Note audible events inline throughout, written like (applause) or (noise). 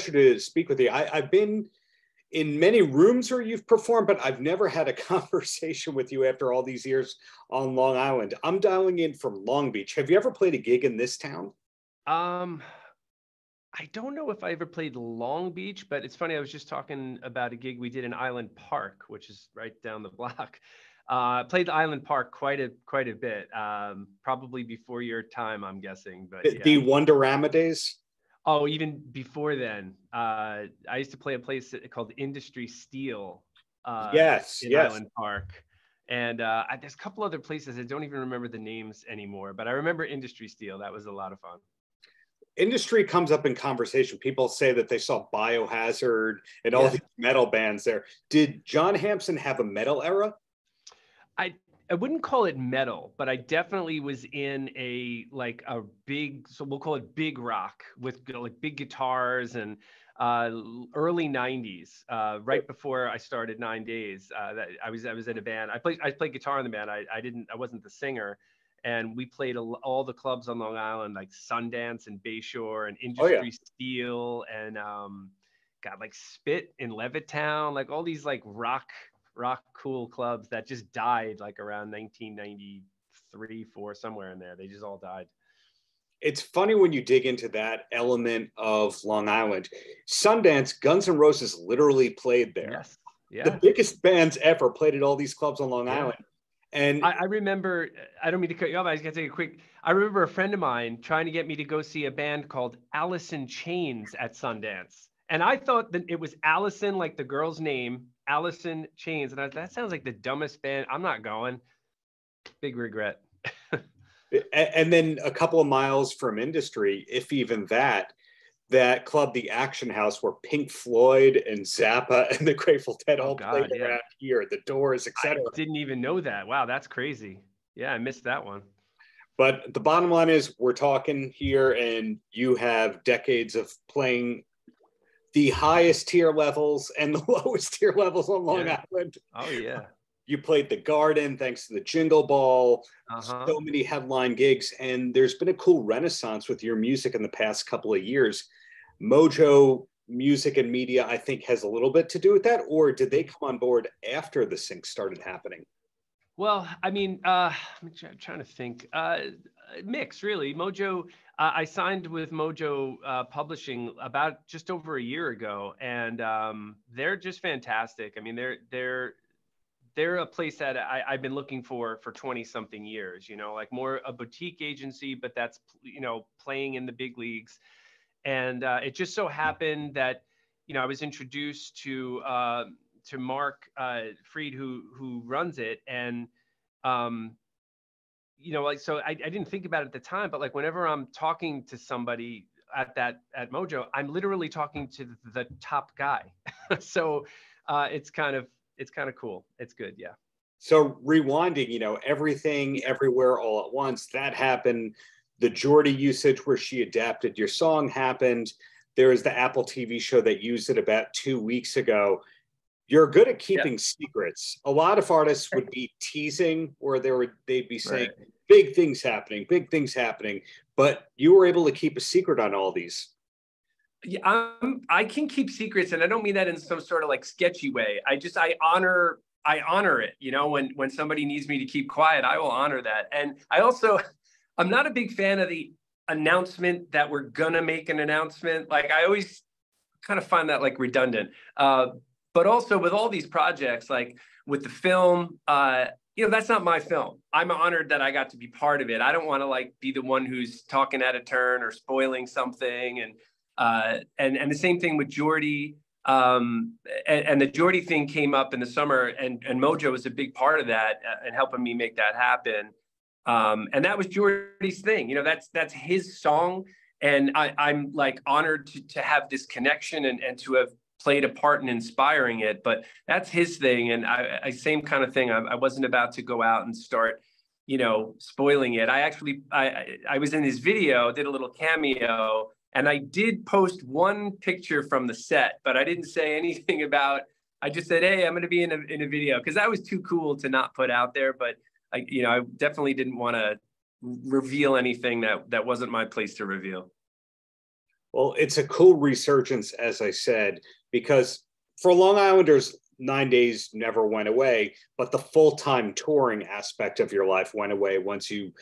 Pleasure to speak with you. I, have been in many rooms where you've performed, but I've never had a (laughs) conversation with you after all these years on Long Island. I'm dialing in from Long Beach. Have you ever played a gig in this town? Um, I don't know if I ever played Long Beach, but it's funny. I was just talking about a gig we did in Island Park, which is right down the (laughs) block. Uh, played Island Park quite a quite a bit, um, probably before your time, I'm guessing. But the, yeah. the Wonderama days. Oh, even before then, uh, I used to play a place called Industry Steel. Uh, yes, in yes. Island Park, and uh, there's a couple other places I don't even remember the names anymore, but I remember Industry Steel. That was a lot of fun. Industry comes up in conversation. People say that they saw Biohazard and all yeah. these metal bands there. Did John Hampson have a metal era? I I wouldn't call it metal, but I definitely was in a like a big, so we'll call it big rock with like big guitars and uh, early '90s, uh, right before I started Nine Days. Uh, that I was I was in a band. I played I played guitar in the band. I, I didn't I wasn't the singer, and we played a, all the clubs on Long Island like Sundance and Bayshore and Industry oh, yeah. Steel and um, got like Spit in Levittown, like all these like rock rock cool clubs that just died like around 1993, four, somewhere in there. They just all died. It's funny when you dig into that element of Long Island. Sundance, Guns N' Roses literally played there. Yes. Yeah. The biggest bands ever played at all these clubs on Long yeah. Island. And I, I, remember, I don't mean to cut you off. I was gonna take a quick. I remember a friend of mine trying to get me to go see a band called Allison Chains at Sundance, and I thought that it was Allison, like the girl's name, In Chains, and I, that sounds like the dumbest band. I'm not going. Big regret. (laughs) and then a couple of miles from industry, if even that, that club, the Action House, where Pink Floyd and Zappa (laughs) and the Grateful Dead oh, all God, played yeah. around here, the Doors, etc. I didn't even know that. Wow, that's crazy. Yeah, I missed that one. But the bottom line is, we're talking here, and you have decades of playing the highest tier levels and the (laughs) lowest tier levels on Long yeah. Island. Oh yeah. You played the Garden thanks to the Jingle Ball. Uh-huh. So many headline gigs, and there's been a cool renaissance with your music in the past couple of years. Mojo Music and Media, I think, has a little bit to do with that, or did they come on board after the sync started happening? Well, I mean, uh, I'm trying to think. Uh, mix, really. Mojo uh, I signed with Mojo uh, Publishing about just over a year ago, and um, they're just fantastic. I mean, they're they're they're a place that I, have been looking for for 20 something years. You know, like more a boutique agency, but that's you know playing in the big leagues. And uh, it just so happened that you know I was introduced to uh, to Mark uh, Freed, who who runs it, and um, you know, like so I, I didn't think about it at the time, but like whenever I'm talking to somebody at that at Mojo, I'm literally talking to the top guy. (laughs) so uh, it's kind of it's kind of cool. It's good, yeah. So rewinding, you know, everything everywhere all at once, that happened. The Jordy usage where she adapted your song happened. There is the Apple TV show that used it about two weeks ago you're good at keeping secrets. A lot of artists would be teasing, or they would they'd be saying right. big things happening, big things happening, but you were able to keep a secret on all these. Yeah, I'm, I can keep secrets, and I don't mean that in some sort of like sketchy way. I just I honor I honor it. You know, when when somebody needs me to keep quiet, I will honor that. And I also (laughs) I'm not a big fan of the announcement that we're gonna make an announcement. Like I always kind of find that like redundant. Uh, but also with all these projects, like with the film, uh, you know, that's not my film. I'm honored that I got to be part of it. I don't want to like be the one who's talking at a turn or spoiling something. And uh, and and the same thing with Jordy. Um, and, and, the Jordy thing came up in the summer, and and Mojo was a big part of that uh, and helping me make that happen. Um, and that was Jordy's thing. You know, that's that's his song, and I, I'm like honored to to have this connection and and to have played a part in inspiring it, but that's his thing. And I, I same kind of thing. I, I, wasn't about to go out and start, you know, spoiling it. I actually, I, I was in his video, did a little cameo, and I did post one picture from the set, but I didn't say (laughs) anything about. I just said, "Hey, I'm going to be in a in a video," because that was too cool to not put out there. But I, you know, I definitely didn't want to reveal anything that that wasn't my place to reveal. Well, it's a cool resurgence, as I said, because for Long Islanders, nine days never went away, but the full time touring aspect of your life went away once you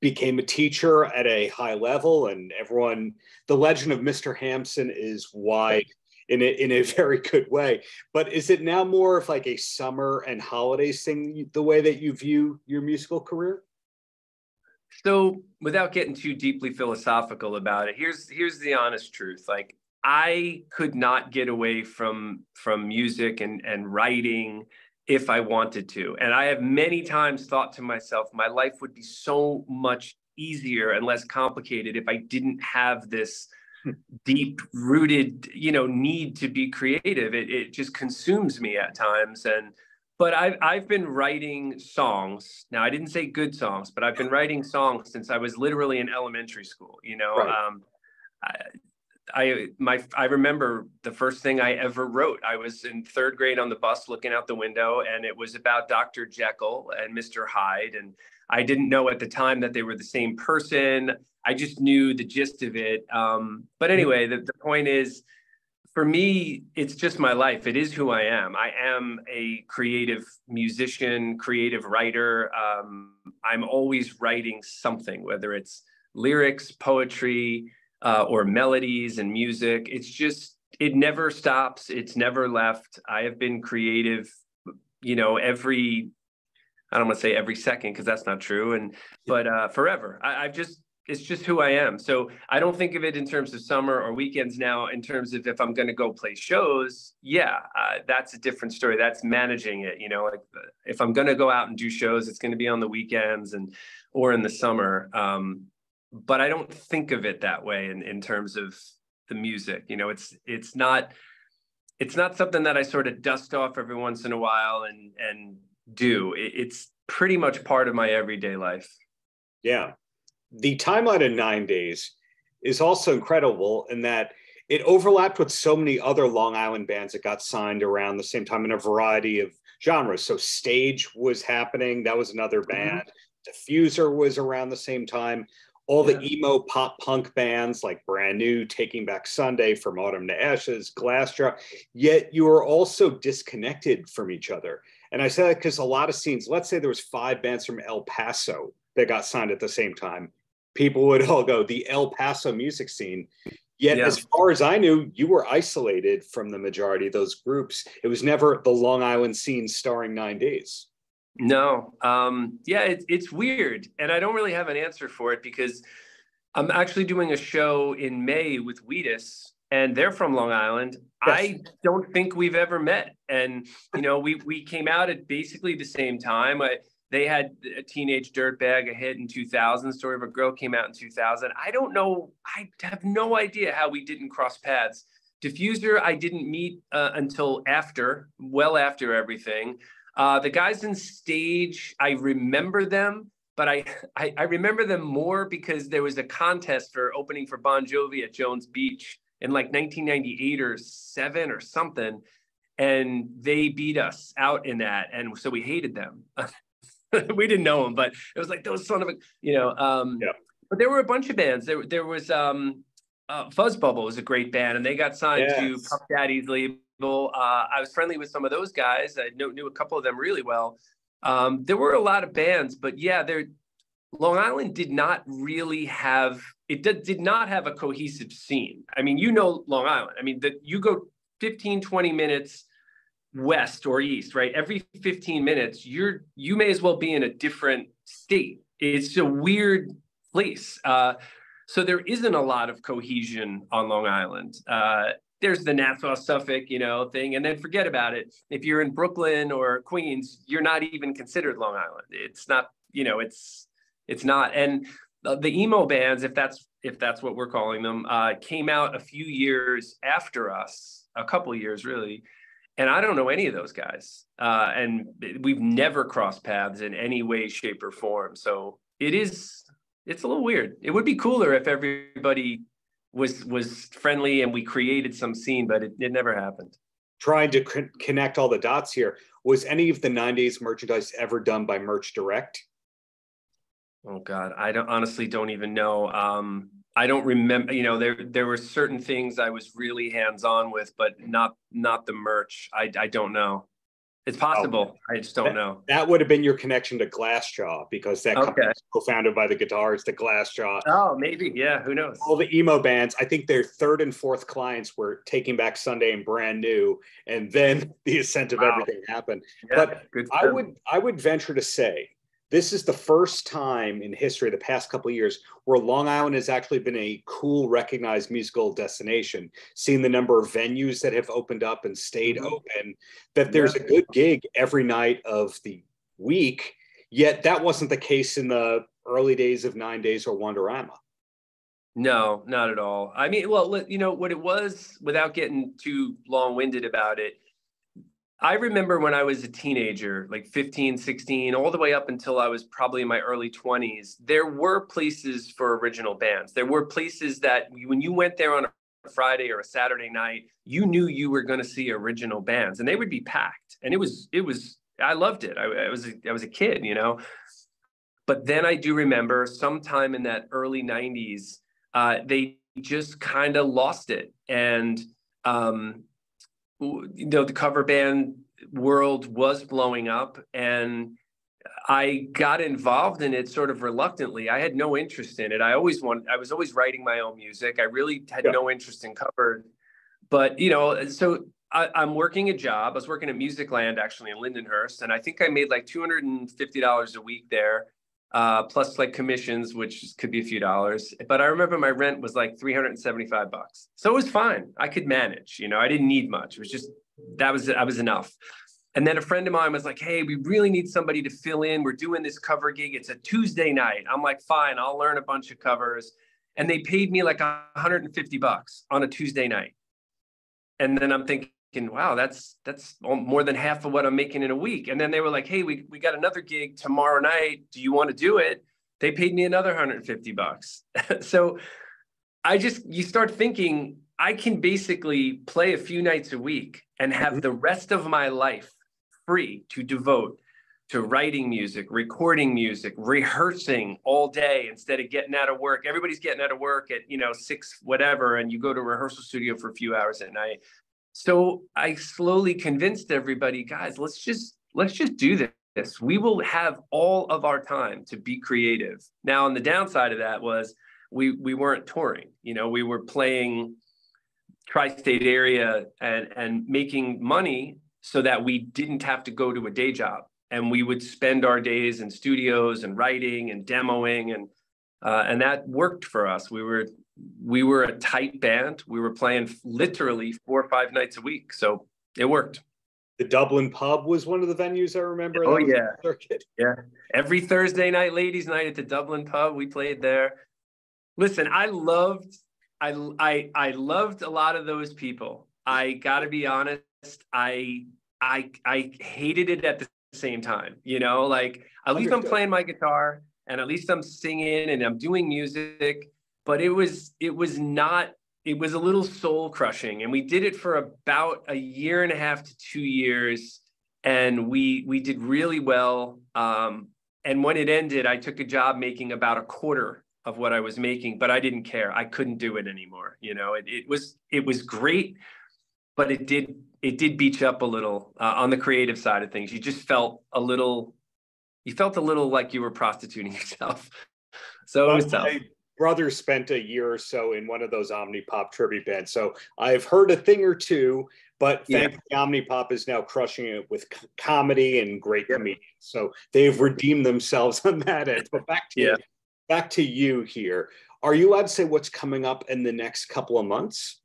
became a teacher at a high level. And everyone, the legend of Mr. Hampson is wide in a, in a (laughs) very good way. But is it now more of like a summer and holidays thing, the way that you view your musical career? So, without getting too deeply philosophical about it, here's here's the honest truth. Like I could not get away from from music and and writing if I wanted to. And I have many times thought to myself, my life would be so much easier and less complicated if I didn't have this hmm. deep rooted, you know, need to be creative. It, it just consumes me at times. And but I've I've been writing songs. Now I didn't say good songs, but I've been writing songs since I was literally in elementary school. You know, right. um, I, I my I remember the first thing I ever wrote. I was in third grade on the bus looking out the window, and it was about Dr. Jekyll and Mr. Hyde. And I didn't know at the time that they were the same person. I just knew the gist of it. Um, but anyway, the, the point is for me, it's just my life. It is who I am. I am a creative musician, creative writer. Um, I'm always writing something, whether it's lyrics, poetry, uh, or melodies and music. It's just, it never stops. It's never left. I have been creative, you know, every, I don't want to say every second because that's not true. And, but uh, forever. I, I've just, it's just who I am. So I don't think of it in terms of summer or weekends now. In terms of if I'm going to go play shows, yeah, uh, that's a different story. That's managing it. You know, like if I'm going to go out and do shows, it's going to be on the weekends and or in the summer. Um, but I don't think of it that way in in terms of the music. You know, it's it's not it's not something that I sort of dust off every once in a while and and do. It, it's pretty much part of my everyday life. Yeah, the timeline of nine days is also incredible in that it overlapped with so many other Long Island bands that got signed around the same time in a variety of genres. So Stage was happening, that was another mm-hmm. band. Mm-hmm. Diffuser was around the same time. All yeah. the emo pop punk bands like Brand New, Taking Back Sunday, From Autumn to Ashes, Glassjaw, yet you were also disconnected from each other. And I say that because a lot of scenes, let's say there was five bands from El Paso that got signed at the same time people would all go the El Paso music scene. Yet, yeah. as far as I knew, you were isolated from the majority of those groups. It was never the Long Island scene starring Nine Days. No, um, yeah, it, it's weird, and I don't really have an answer for it because I'm actually doing a show in May with Wheatus, and they're from Long Island. Yes. I don't think we've ever met, and you know, we we came out at basically the same time. I, they had a teenage dirtbag, a hit in 2000. Story of a Girl came out in 2000. I don't know. I have no idea how we didn't cross paths. Diffuser, I didn't meet uh, until after, well after everything. Uh, the guys in stage, I remember them, but I, I, I remember them more because there was a contest for opening for Bon Jovi at Jones Beach in like 1998 or seven or something, and they beat us out in that, and so we hated them. (laughs) (laughs) we didn't know him, but it was like those son of a, you know. Um, yeah. But there were a bunch of bands. There, there was um, uh, Fuzzbubble was a great band, and they got signed yes. to Puff Daddy's label. Uh, I was friendly with some of those guys. I knew, knew a couple of them really well. Um, there were a lot of bands, but yeah, there. Long Island did not really have it did, did not have a cohesive scene. I mean, you know Long Island. I mean, that you go 15, 20 minutes west or east, right? Every 15 minutes, you're you may as well be in a different state. It's a weird place. Uh, so there isn't a lot of cohesion on Long Island. Uh, there's the Nassau Suffolk, you know, thing, and then forget about it. If you're in Brooklyn or Queens, you're not even considered Long Island. It's not, you know, it's it's not. And the, emo bands, if that's if that's what we're calling them, uh, came out a few years after us, a couple years really, and I don't know any of those guys. Uh, and we've never crossed paths in any way, shape, or form. So it is, it's a little weird. It would be cooler if everybody was was friendly and we created some scene, but it, it never happened. Trying to con- connect all the dots here. Was any of the nine days merchandise ever done by Merch Direct? Oh God, I don't honestly don't even know. Um, I don't remember, you know, there there were certain things I was really hands on with, but not not the merch. I I don't know. It's possible. Oh, I just don't that, know. That would have been your connection to Glassjaw because that okay. company was co-founded by the guitarists to Glassjaw. Oh, maybe. Yeah. Who knows? All the emo bands. I think their third and fourth clients were Taking Back Sunday and Brand New, and then (laughs) the ascent of wow. everything happened. Yeah, but I would I would venture to say this is the first time in history, the past couple of years, where Long Island has actually been a cool, recognized musical destination. Seeing the number of venues that have opened up and stayed mm-hmm. open, that there's a good gig every night of the week. Yet that wasn't the case in the early days of Nine Days or Wonderama. No, not at all. I mean, well, you know what it was, without getting too long-winded about it I remember when I was a teenager, like 15, 16, all the way up until I was probably in my early 20s, there were places for original bands. There were places that when you went there on a Friday or a Saturday night, you knew you were going to see original bands and they would be packed. And it was, it was, I loved it. I, I was, a, I was a kid, you know. But then I do remember sometime in that early 90s, uh, they just kind of lost it. And, um, you know the cover band world was blowing up and I got involved in it sort of reluctantly. I had no interest in it. I always want I was always writing my own music. I really had yeah. no interest in cover. But you know, so I, am working a job. I was working at Musicland actually in Lindenhurst, and I think I made like two hundred and fifty dollars a week there uh, plus like commissions, which could be a few dollars. But I remember my rent was like 375 bucks. So it was fine. I could manage, you know, I didn't need much. It was just, that was, I was enough. And then a friend of mine was like, Hey, we really need somebody to fill in. We're doing this cover gig. It's a Tuesday night. I'm like, fine, I'll learn a bunch of covers. And they paid me like 150 bucks on a Tuesday night. And then I'm thinking, wow, that's that's more than half of what I'm making in a week. And then they were like, hey, we, we got another gig tomorrow night. Do you want to do it? They paid me another 150 bucks. (laughs) so I just you start thinking I can basically play a few nights a week and have mm-hmm. the rest of my life free to devote to writing music, recording music, rehearsing all day instead of getting out of work. Everybody's getting out of work at, you know, six, whatever, and you go to rehearsal studio for a few hours at night. So I slowly convinced everybody, guys, let's just let's just do this. We will have all of our time to be creative. Now, on the downside of that was we we weren't touring. You know, we were playing tri-state area and and making money so that we didn't have to go to a day job and we would spend our days in studios and writing and demoing and uh, and that worked for us. We were we were a tight band. We were playing literally four or five nights a week. So it worked. The Dublin pub was one of the venues I remember. Oh yeah. Yeah. Every Thursday night, ladies night at the Dublin pub, we played there. Listen, I loved, I, I, I loved a lot of those people. I gotta be honest. I, I, I hated it at the same time, you know, like at least I'm playing my guitar and at least I'm singing and I'm doing music but it was it was not it was a little soul crushing. And we did it for about a year and a half to two years. And we we did really well. Um, and when it ended i took a job making about a quarter of what i was making but i didn't care. I couldn't do it anymore you know? It, it was it was great but it did it did beat you up a little uh, on the creative side of things. You just felt a little you felt a little like you were prostituting (laughs) yourself. So it was tough brother spent a year or so in one of those Omnipop tribute bands. So I've heard a thing or two, but thankfully yeah. Omnipop is now crushing it with comedy and great yeah. comedians. So they've redeemed themselves (laughs) on that end. But back to yeah. you, back to you here. Are you allowed to say what's coming up in the next couple of months?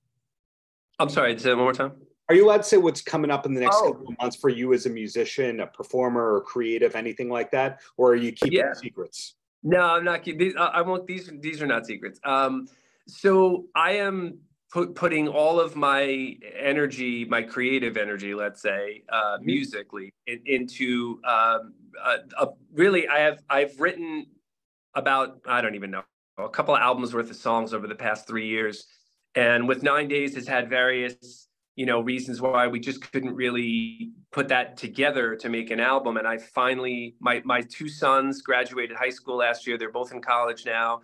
I'm sorry, say that one more time. Are you allowed to say what's coming up in the next oh. couple of months for you as a musician, a performer, or creative, anything like that? Or are you keeping yeah. secrets? No, I'm not kidding. These, I won't. These these are not secrets. Um, so I am put, putting all of my energy, my creative energy, let's say, uh, mm-hmm. musically, in, into um, a, a, really. I have I've written about I don't even know a couple of albums worth of songs over the past three years, and with Nine Days has had various you know reasons why we just couldn't really put that together to make an album and i finally my my two sons graduated high school last year they're both in college now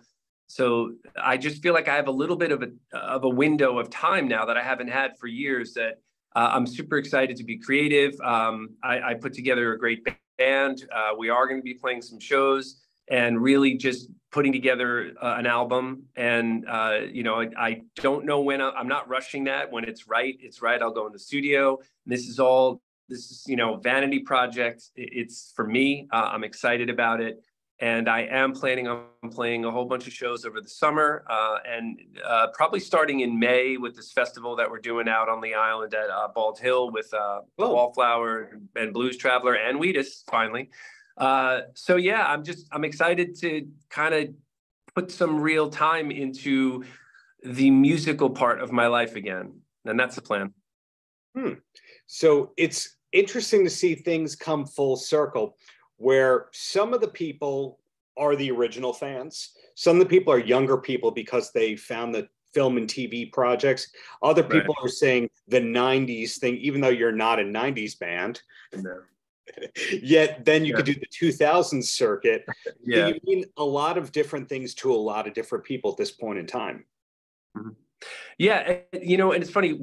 so I just feel like I have a little bit of a of a window of time now that I haven't had for years. That uh, I'm super excited to be creative. Um, I, I, put together a great band. Uh, we are going to be playing some shows and really just putting together uh, an album. And uh, you know, I, I, don't know when I, I'm not rushing that. When it's right, it's right. I'll go in the studio. And This is all. This is you know vanity project. It's for me. Uh, I'm excited about it and I am planning on playing a whole bunch of shows over the summer, uh, and uh, probably starting in May with this festival that we're doing out on the island at uh, Bald Hill with uh, oh. Wallflower and Blues Traveler and Wheatus finally. Uh, so yeah, I'm just I'm excited to kind of put some real time into the musical part of my life again, and that's the plan. Hmm. So it's interesting to see things come full circle where some of the people are the original fans. Some of the people are younger people because they found the film and TV projects. Other people right. are saying the 90s thing, even though you're not a 90s band. No. Yet then you yeah. could do the 2000 circuit. (laughs) yeah. you mean a lot of different things to a lot of different people at this point in time. Mm-hmm. Yeah, you know, and it's funny.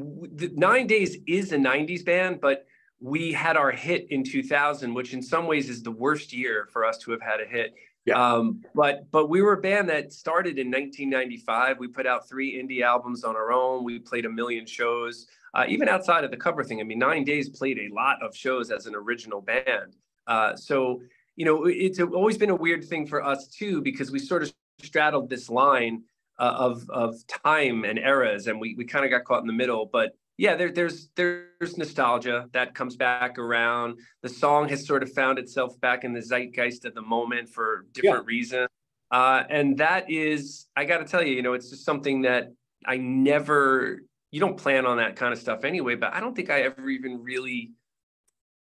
Nine Days is a '90s band, but we had our hit in 2000, which in some ways is the worst year for us to have had a hit. Yeah. Um, but but we were a band that started in 1995. We put out three indie albums on our own. We played a million shows, uh, even outside of the cover thing. I mean, Nine Days played a lot of shows as an original band. Uh, so you know, it's always been a weird thing for us too because we sort of straddled this line uh, of of time and eras, and we we kind of got caught in the middle. But yeah, there, there's there's nostalgia that comes back around. The song has sort of found itself back in the zeitgeist at the moment for different yeah. reasons, uh, and that is, I got to tell you, you know, it's just something that I never. You don't plan on that kind of stuff anyway, but I don't think I ever even really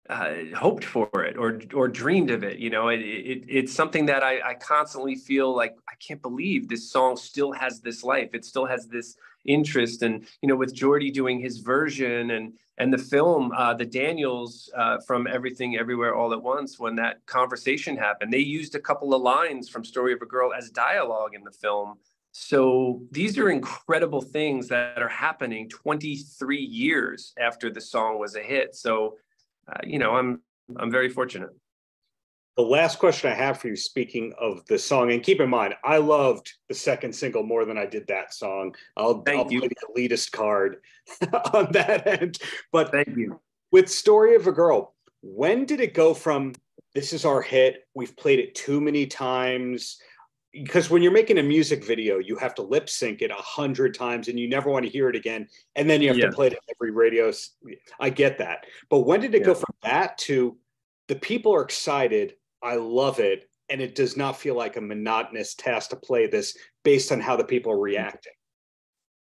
uh, hoped for it or or dreamed of it. You know, it, it it's something that I, I constantly feel like I can't believe this song still has this life. It still has this interest, and you know, with Jordy doing his version and and the film, uh, the Daniels uh, from Everything Everywhere All at Once, when that conversation happened, they used a couple of lines from Story of a Girl as dialogue in the film. So these are incredible things that are happening 23 years after the song was a hit. So uh, you know, I'm I'm very fortunate. The last question I have for you, speaking of the song, and keep in mind, I loved the second single more than I did that song. I'll, Thank I'll you. play the elitist card (laughs) on that end. But Thank you. With Story of a Girl, when did it go from this is our hit, we've played it too many times, because when you're making a music video, you have to lip sync it a hundred times and you never want to hear it again. And then you have yeah. to play it at every radio. I get that. But when did it yeah. go from that to the people are excited? I love it. And it does not feel like a monotonous task to play this based on how the people are reacting.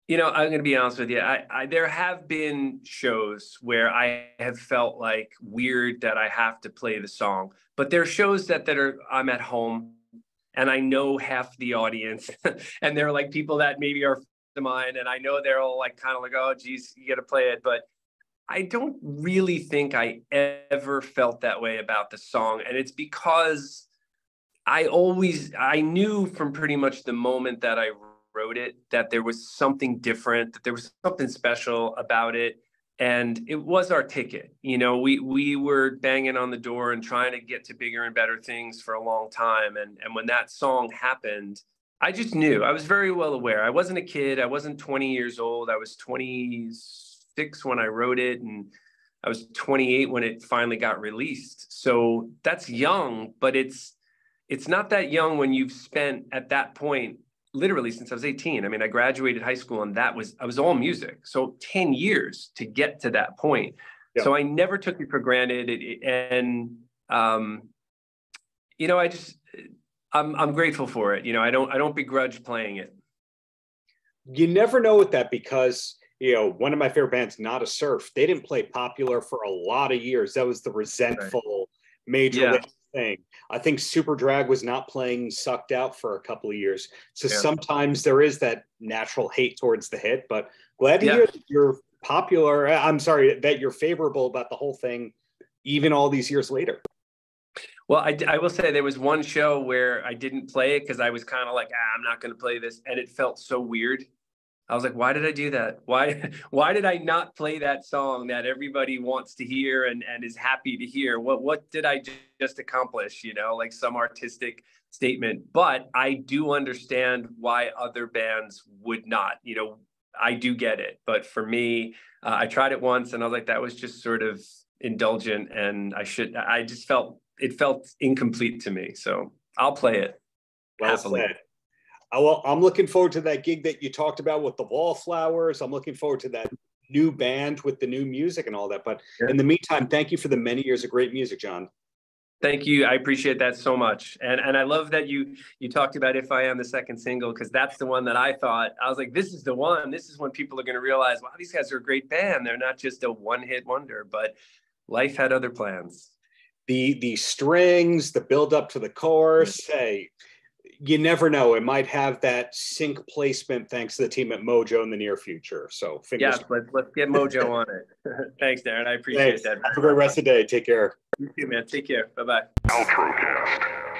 You know, I'm going to be honest with you. I, I, there have been shows where I have felt like weird that I have to play the song, but there are shows that that are I'm at home and I know half the audience, (laughs) and they're like people that maybe are to mine, and I know they're all like kind of like, oh, geez, you got to play it, but I don't really think I ever felt that way about the song, and it's because I always I knew from pretty much the moment that I wrote it that there was something different, that there was something special about it and it was our ticket you know? We we were banging on the door and trying to get to bigger and better things for a long time and and when that song happened i just knew i was very well aware. I wasn't a kid i wasn't 20 years old i was 26 when i wrote it and i was 28 when it finally got released so that's young but it's it's not that young when you've spent at that point literally since I was 18. I mean, I graduated high school and that was, I was all music. So 10 years to get to that point. Yeah. So I never took it for granted. It, and, um, you know, I just, I'm, I'm grateful for it. You know, I don't, I don't begrudge playing it. You never know with that because, you know, one of my favorite bands, Nada Surf, they didn't play popular for a lot of years. That was the resentful right. major yeah thing. I think Superdrag was not playing sucked out for a couple of years. So yeah. sometimes there is that natural hate towards the hit, but glad to yeah. hear that you're popular. I'm sorry that you're favorable about the whole thing, even all these years later. Well, I, I will say there was one show where I didn't play it because I was kind of like, ah, I'm not going to play this, and it felt so weird. I was like, why did I do that? Why (laughs) why did I not play that song that everybody wants to hear and, and is happy to hear? What what did I just accomplish? You know, like some artistic statement. But I do understand why other bands would not. You know, I do get it. But for me, uh, I tried it once and I was like, that was just sort of indulgent, and I should. I just felt it felt incomplete to me. So I'll play it. Well happily. said. Well, I'm looking forward to that gig that you talked about with the Wallflowers. I'm looking forward to that new band with the new music and all that. But yeah. in the meantime, thank you for the many years of great music, John. Thank you. I appreciate that so much. And and I love that you you talked about if I am the second single because that's the one that I thought I was like this is the one. This is when people are going to realize wow these guys are a great band. They're not just a one hit wonder, but life had other plans. The the strings, the build up to the chorus, hey, you never know. It might have that sync placement thanks to the team at Mojo in the near future. So fingers. yeah, let's let's get Mojo on it. (laughs) Thanks, Darren. I appreciate Thanks. that. Have a great rest of the day. Take care. You too, man. Take care. Bye bye. Paltrocast.